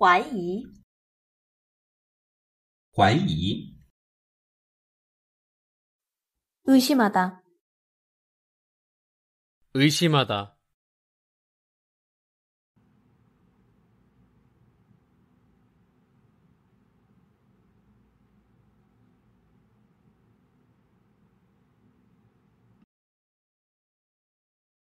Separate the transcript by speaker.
Speaker 1: 怀疑，
Speaker 2: 怀疑，
Speaker 3: 의심하 다,
Speaker 4: 의심하 다.